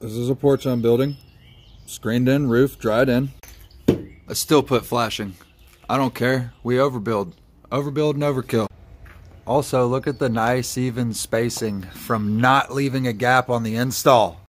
This is a porch I'm building. Screened in, roof, dried in. I still put flashing. I don't care. We overbuild. Overbuild and overkill. Also, look at the nice even spacing from not leaving a gap on the install.